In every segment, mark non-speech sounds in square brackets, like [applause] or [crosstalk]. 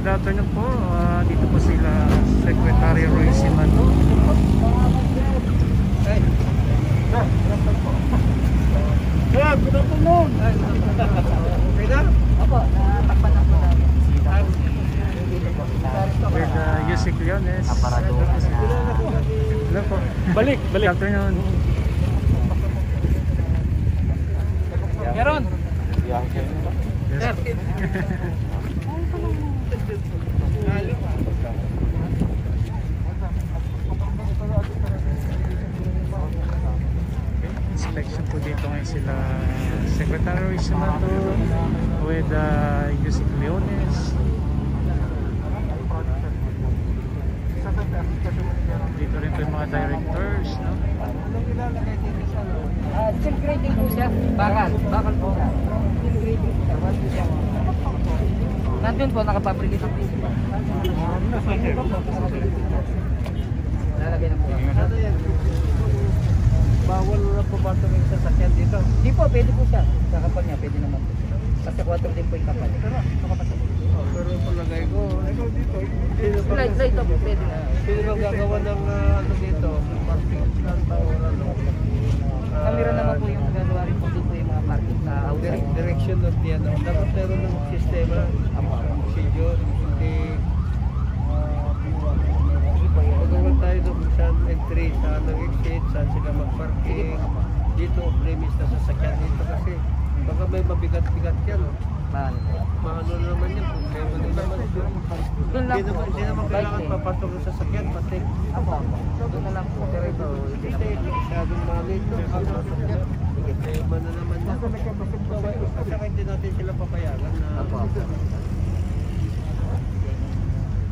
Good afternoon po. Ah, dito po sila Secretary Roy Simanto. Sir, good afternoon. Okay na? Opo, natakpan na po namin. With uh, Yusik Leones. Aparador na Hello po. Balik, balik. Good afternoon. Meron! Yes. [laughs] inspection po dito ngayon sila Secretary Simato with uh, Yusik Leones dito rin po yung mga directors no? Ah, still grading po siya. Bakal. Bakal po. Still grading po siya. Nandun po, nakapabricate Bawal na po ba ito sa sakyan dito? Hindi po, pwede po siya. Sa kapal niya, pwede naman po. Kasi 4 din po yung kapal. Oh, pero palagay ko, ito dito. Ba, Light, light po, pwede na. sino ba gagawa ng ah, ano dito? Parking stand ba or ano? Ah, Camera naman po yung gagawa rin po dito yung mga parking sa outside. direct, direction of the ano. Dapat meron ng sistema. Procedure. Hindi Magawa tayo doon kung saan entry, saan ang exit, saan sila mag-parking. Dito, premise na sasakyan dito kasi baka may mabigat-bigat yan. oh. Mahal. Maano na naman yan, problema na naman. Hindi naman, hindi naman kailangan Light eh. papasok ng sasakyan, pati. Apo. Doon na lang po. Pero ito, hindi na Hindi, po. masyadong malit. Problema na naman yan. Saka hindi natin sila papayagan na... Apo.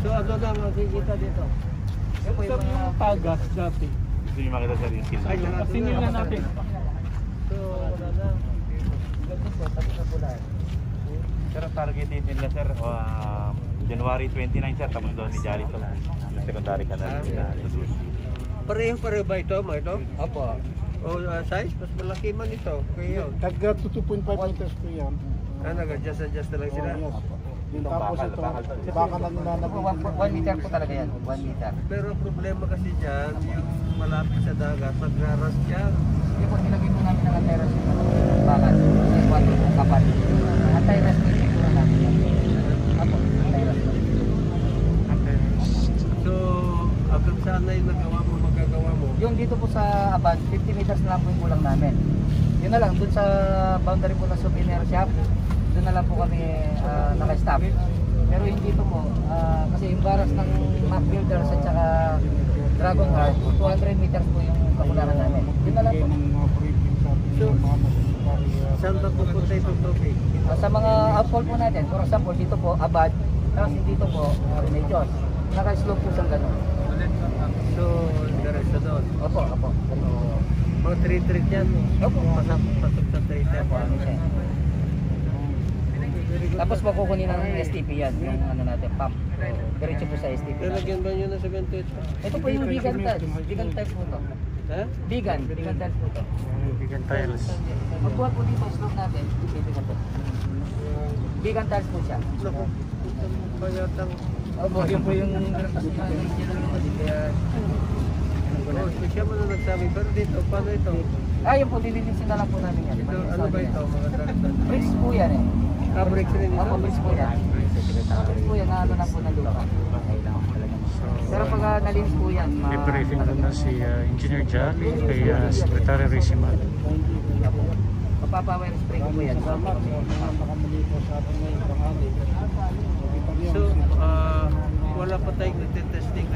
So ano lang makikita dito? Ito po yung tagas dati. Gusto niyo makita sir yung skill Ay, natin. sinilan natin. So, wala na. Ganito po, tapos na pula. Sir, targeted nila sir, um, January 29 sir, tapos doon ni Jolly to. Yung secondary canal na. Pareho-pareho ba ito, mga ito? Opo. O uh, size? Mas malaki man ito. Kaya yun. Tagga 2.5 meters po yan. Ah, nag-adjust-adjust na lang sila. Oh, yes. Yung tapos bakal, ito, bakal to. baka na one, one meter po talaga yan. One meter. Pero ang problema kasi dyan, yung malapit sa dagat, magraras dyan. Hindi po, nilagay po namin ng anti-ras yung bakal. Yung water po, kapal. Anti-ras po yung siguro namin. Opo, anti-ras po. So, hanggang saan na yung nagawa mo, magagawa mo? Yung dito po sa Aban, 50 meters na lang po yung kulang namin. Yun na lang, dun sa boundary po ng souvenir shop, doon na lang po kami ah, naka-stop. Pero yung dito po, ah, kasi yung baras ng Mac Builders at saka Dragon Heart, 200 meters po yung kakulangan namin. Yun na lang po. So. Saan ba pupunta itong tubig? Ah, sa mga outfall po natin, for example, dito po, Abad, tapos dito po, uh. Naka-slope po siyang gano'n. So, diretso doon. Opo, opo. Mga 3-3 yan. Opo. Pasok, pasok sa 3 Opo, ano siya. Tapos makukunin ng STP yan, yung ano natin, pump. Diretso po sa STP. natin. Lalagyan ba nyo ng 78? Ito po yung vegan tiles. Vegan tiles po to. Ha? Vegan, vegan tiles po to. Vegan tiles. Magbuha po dito ang slope natin. Dito na po. Vegan tiles po siya. Naku, bayatang. Opo, yun po yung Oh, siya mo na nagsabi. Pero dito, paano ito? Ah, yun po, dililisin na lang po namin yan. Ito, ano ba ito? Mga. Bricks po yan eh. Fabric rin ito. Opo, bricks po yan. Na ano lang po ng lupa. Pero pag uh, nalinis po yan, ma- May briefing doon na si uh, Engineer Jolly kay uh, Secretary Roy Simanto. Mapapa-wire spray ko po yan. So, ah, wala pa tayong nagtitesting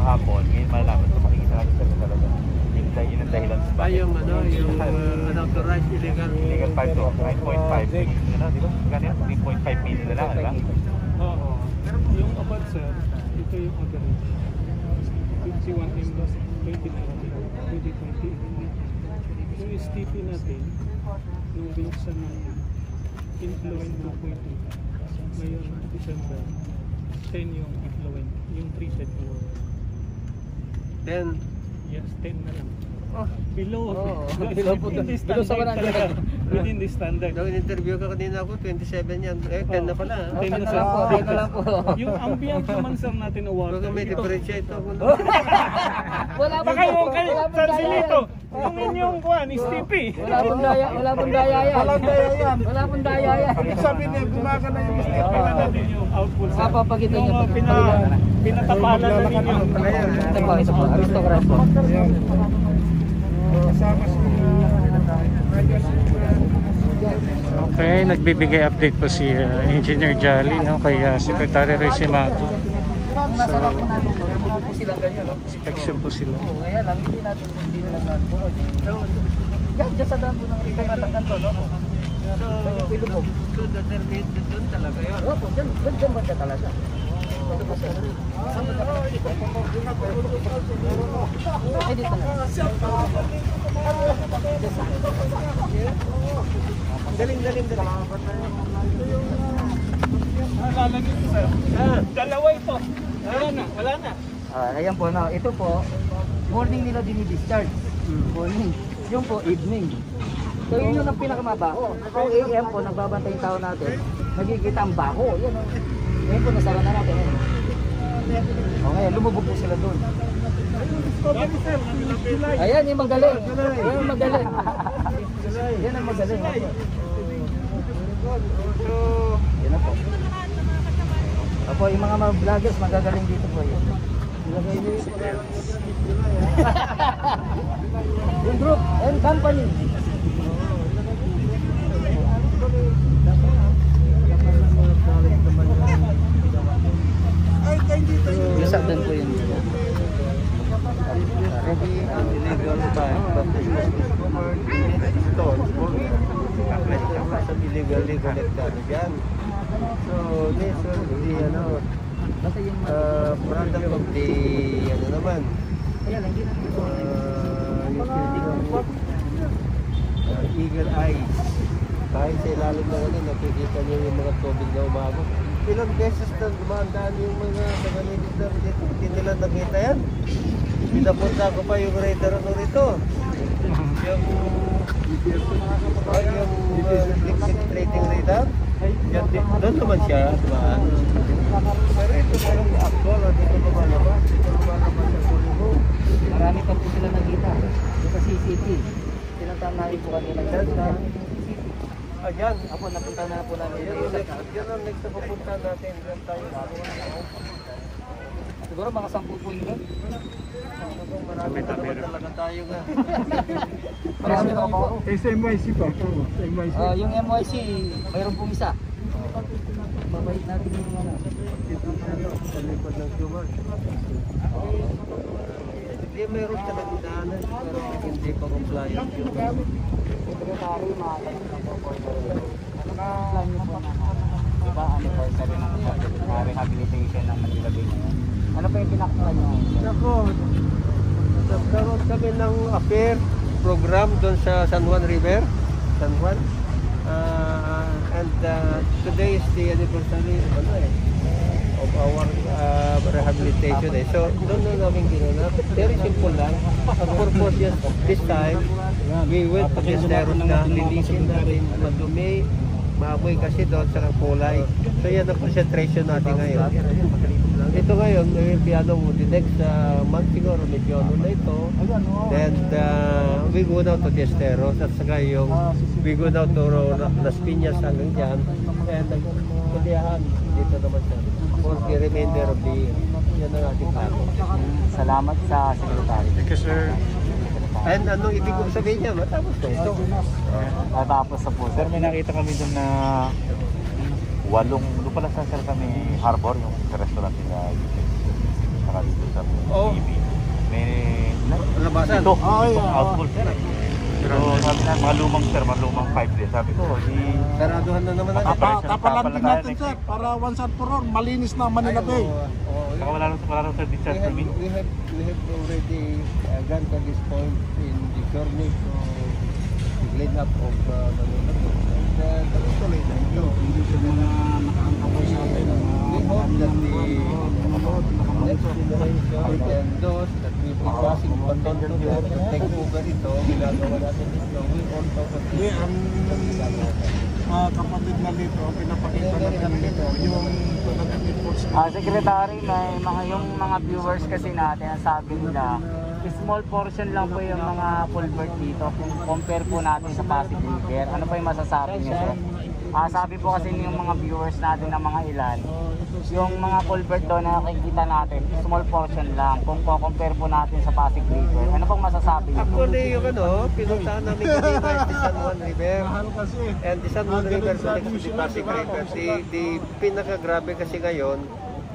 kahapon, ngayon malalaman ko makikita natin sa talaga. Yung yun ang dahilan sa ah, bakit. Ay, yung ano, yung uh, unauthorized illegal. Illegal 5 to, 9.5 million, ano, di ba? Ganyan, 3.5 million na lang, di ba? Oo. Pero Yung above, sir, ito yung average. 51 M loss, 2019, 2020. Yung STP natin, nung binuksan na yun, influent 2.2. Ngayon, December, 10 yung influent, yung treated loan. 10. Yes, 10 na lang. Oh, below. Oh, below po. [laughs] Below sa 100. Within the standard. nung in-interview ka kanina ako, 27 yan. Eh, 10 na pala. ah. Ten Ten na na sa- lang po, ten na lang po. yung ambient naman sir natin o water. Baka may ito- differentiate ako. [laughs] Wala pa Baka yung kay wala pong San Silito, yung inyong kuhan, STP. Wala pong daya, wala pong daya yan. Walang daya yan. Wala pong daya yan. Ibig sabihin niya, gumagana yung Tingnan sticker. natin yung output Yung niya uh, pina, pinatapalan na ninyo. Ito po, ito po, aristocrat po. Kasama sa Okay, nagbibigay update po si uh, Engineer Jolly no, kay uh, Secretary Resimato. No? Inspection po sila. Kaya lang, hindi natin hindi nila natin po. Yan, dyan sa daan po ng matanggan to, no? So, so determined doon talaga yun. Oo po, dyan, dyan, dyan ba talaga? Ito po siya. Na. Galing-galing galing. Lalagay ko sir. Dalawa ito. Wala na, wala na. Ah, ayan po, no. ito po, morning nila dini-discharge. Morning. Yung po, evening. So yun yung ang pinakamabaho. Kung AM po, nagbabantay yung tao natin, nagkikita ang bako. Oh. Ngayon po, nasara na natin. Yan. O ngayon, lumubog po sila doon. Ayan, yung magaling. Yan yung magaling. Yan ang magaling. Yan na po. Opo, yung mga mga vloggers magagaling dito po yun. [laughs] yung group and company. Yung sakdan po yun. illegal by but store for sa collected yan. So, this will be, ano, uh, product of the, ano naman, uh, uh, eagle eyes. Kahit sa ilalim ng ano, nakikita niyo yung mga tubig na umabot. Ilang beses na dumandaan yung mga taga-leader dito, hindi nila nakita yan. Pinapunta ko pa yung radar ano rito. Yung, ay, yung plating radar. Yan, doon naman siya. Diba? Pero ito pa yung actual, dito lumalabas. Dito lumalabas sa Suliho. Marami pa po sila nakita. Sa CCT. Sinatanahin po kanila. Ayan. Ako, napunta na po namin. Yan ang next, na pupunta natin. Yan tayo. Siguro mga 10 po yun. Marami na talaga tayo nga. [laughs] Marami na po. Eh, sa MYC pa. Sa MYC. Ah, yung MYC, mayroon pong isa. Babait natin yung ano. Sa likod ng tumor. Hindi, meron talagang daanan. Pero hindi pa compliant yun. Secretary, mga po. Ano ba na ba anniversary ng rehabilitation ng Manila Bay ngayon? Ano pa yung pinakaplan niyo? Nako, nagkaroon kami ng affair program doon sa San Juan River. San Juan. Ah, and uh, today is the anniversary ano eh, of our uh, rehabilitation eh. So, doon na namin ginanap. Very simple lang. Ang purpose yes, this time, we went to this terrace na linisin natin madumi, maamoy kasi doon sa kulay. So, yan ang concentration natin ngayon. Ito ngayon, may piano mo the next uh, month siguro, medyo ano na ito. Then, uh, we go down to Desteros at saka yung we go down to Las Piñas hanggang dyan. And nagkuliyahan dito naman siya. For the remainder of the year. Yan ang ating plano. Salamat sa secretary. Thank you sir. And anong ibig ko sabihin niya? Matapos na ito. Natapos sa po. Sir, may nakita kami doon na walong, doon pala sa sir kami harbor, yung restaurant nila. Saka dito sa Oh. TV. May, Labasan. ito, itong oo. outfall sir. So, sabi na, mga lumang sir, mga lumang pipe din. Sabi ko, di... Saraduhan na naman natin. Tapalan Tapal din natin sir, para once and for all, malinis na Manila Ay, Bay. Saka wala rin, wala rin sir discharge permit. we have, we have already uh, gone to this point in the journey the clean up of uh, Manila. And uh, tuloy na ito. Hindi sila na nakaangkapos sa atin. We hope that the next generation and those that will be passing baton to them to take over ito, ginagawa natin ito, we also Hindi, ang mga kapatid na dito, pinapakita natin dito, yung tulad ng force Ah, Secretary, may mga yung mga viewers kasi natin ang sabi nila, small portion lang po yung mga culvert dito kung compare po natin sa Pasig River. Ano po yung masasabi niyo, sir? Ah, sabi po kasi yung mga viewers natin ng mga ilan, yung mga culvert doon na nakikita natin, small portion lang kung compare po natin sa Pasig River. Ano pong masasabi niyo? Actually, yung ano, pinuntahan namin is the San Juan River. And the San Juan River connects to the Pasig River. The, the pinakagrabe kasi ngayon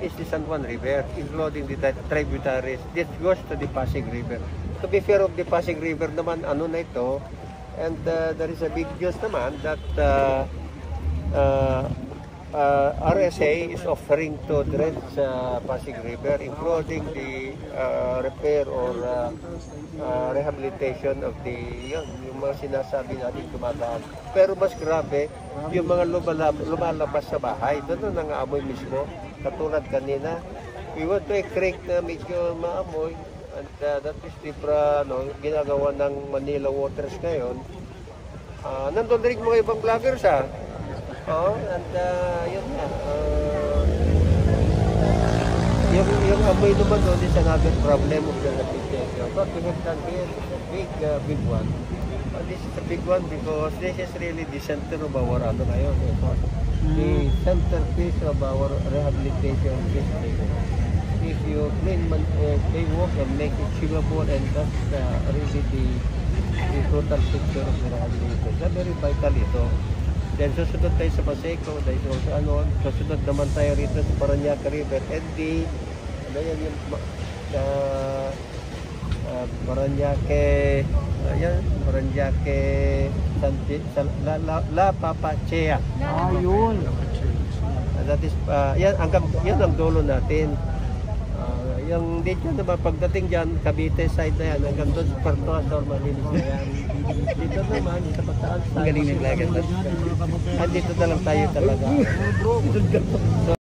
is the San Juan River, including the tri- tributaries. This goes to the Pasig River. To be fair of the Pasig River naman, ano na ito, and uh, there is a big news naman that uh, uh, uh, RSA is offering to dredge uh, Pasig River, including the uh, repair or uh, uh, rehabilitation of the yun, yung mga sinasabi natin dumadaan. Pero mas grabe, yung mga lumalab, lumalabas sa bahay, doon na nangaamoy mismo. Katulad kanina, we went to creek na medyo maamoy, and uh, that is pra, ano, ginagawa ng Manila Waters ngayon. Ah, nandun rin mga ibang vloggers ha. Oo, and uh, yun nga. ah, yung, yung amoy naman doon is another problem of the reputation. But we have done here a big, uh, big one. Uh, this is a big one because this is really the center of our ano ngayon. Ito. Centerpiece of our rehabilitation district. If you clean uh, they walk and make it chewable and that's uh, really the the total picture of the rehabilitation. So, very vital ito. Then susunod tayo sa Paseco, dahil also ano, susunod naman tayo rito sa Paranaque River. And the, ano yan yung, sa uh, Paranaque, ayan, Paranaque, Santi, San, La, La, La Papachea. Ah, yun. Uh, that is, uh, yan, hanggang, yan ang dulo natin. Uh, yung dito naman, pagdating dyan, Cavite side na yan, hanggang doon Puerto Azor, malinis na yan. Dito naman, sa pagtaan. Ang galing ng lagat. Ah, dito na lang tayo talaga. [laughs] So